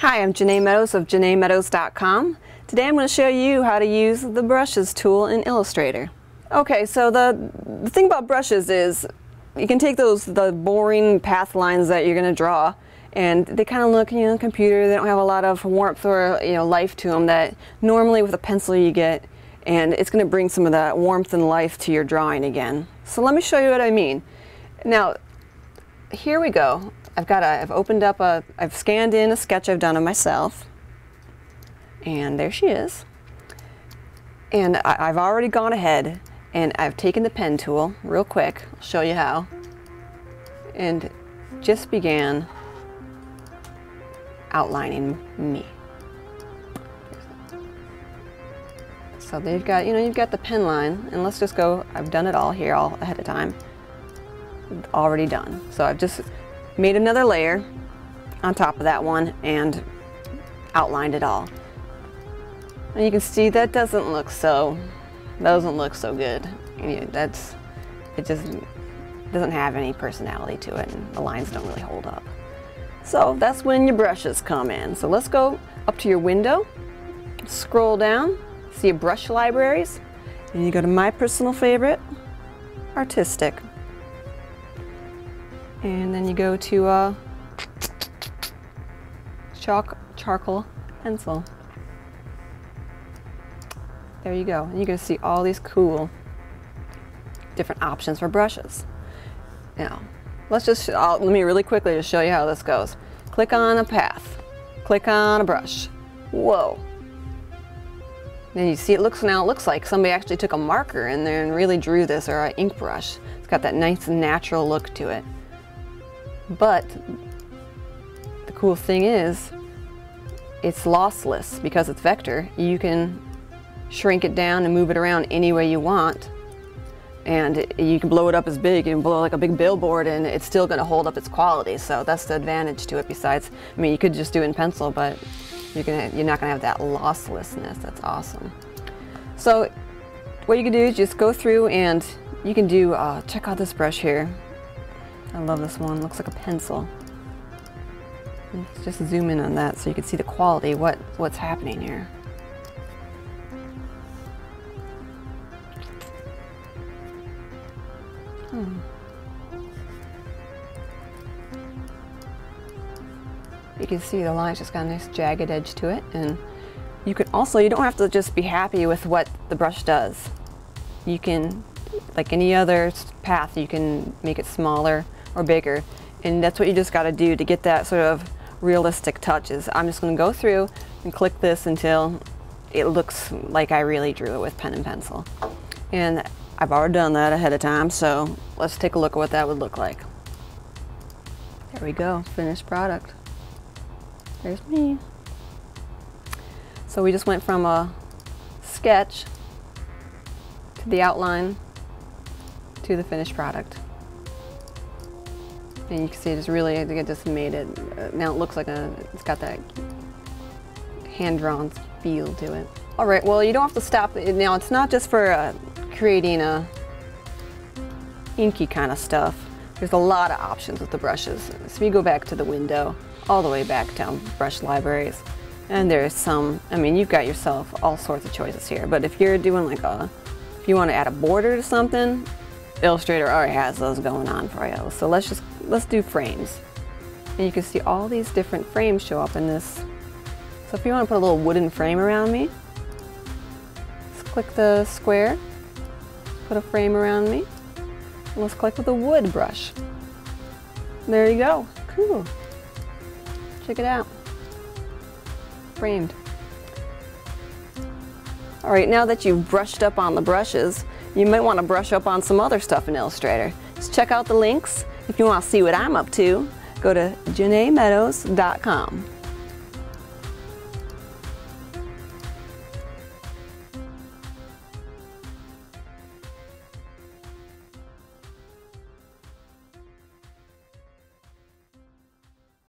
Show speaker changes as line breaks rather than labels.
Hi, I'm Janee Meadows of JaneeMeadows.com. Today I'm going to show you how to use the brushes tool in Illustrator. Okay, so the, the thing about brushes is you can take those the boring path lines that you're going to draw and they kind of look, you know, computer, they don't have a lot of warmth or, you know, life to them that normally with a pencil you get and it's going to bring some of that warmth and life to your drawing again. So let me show you what I mean. Now, here we go. I've got a, I've opened up a, I've scanned in a sketch I've done of myself. And there she is. And I, have already gone ahead and I've taken the pen tool real quick. I'll show you how. And just began outlining me. So they've got, you know, you've got the pen line and let's just go, I've done it all here all ahead of time. Already done. So I've just made another layer on top of that one and outlined it all. And you can see that doesn't look so, that doesn't look so good. That's, it just doesn't have any personality to it and the lines don't really hold up. So that's when your brushes come in. So let's go up to your window, scroll down, see your brush libraries, and you go to my personal favorite, artistic. And then you go to uh, chalk, charcoal pencil. There you go. And you're to see all these cool different options for brushes. Now, let's just, I'll, let me really quickly just show you how this goes. Click on a path. Click on a brush. Whoa. And you see it looks now, it looks like somebody actually took a marker in there and really drew this, or an ink brush. It's got that nice natural look to it. But the cool thing is, it's lossless because it's vector. You can shrink it down and move it around any way you want. And it, you can blow it up as big and blow like a big billboard and it's still going to hold up its quality. So that's the advantage to it besides, I mean, you could just do it in pencil, but you're, gonna, you're not going to have that losslessness. That's awesome. So what you can do is just go through and you can do, uh, check out this brush here. I love this one. Looks like a pencil. Let's just zoom in on that so you can see the quality, what, what's happening here. Hmm. You can see the line's just got a nice jagged edge to it and you can also, you don't have to just be happy with what the brush does. You can, like any other path, you can make it smaller or bigger. And that's what you just got to do to get that sort of realistic touches. I'm just going to go through and click this until it looks like I really drew it with pen and pencil. And I've already done that ahead of time, so let's take a look at what that would look like. There we go, finished product. There's me. So we just went from a sketch to the outline to the finished product. And you can see it's really, I think it just made it, uh, now it looks like a, it's got that hand-drawn feel to it. All right, well, you don't have to stop. Now, it's not just for uh, creating a inky kind of stuff. There's a lot of options with the brushes. So you go back to the window, all the way back down brush libraries, and there's some, I mean, you've got yourself all sorts of choices here, but if you're doing like a, if you want to add a border to something, Illustrator already has those going on for you. So let's just, let's do frames. And you can see all these different frames show up in this. So if you want to put a little wooden frame around me, let's click the square, put a frame around me. and let's click with a wood brush. There you go. Cool. Check it out. Framed. All right, now that you've brushed up on the brushes, you might want to brush up on some other stuff in Illustrator. Just check out the links. If you want to see what I'm up to, go to JaneeMeadows.com.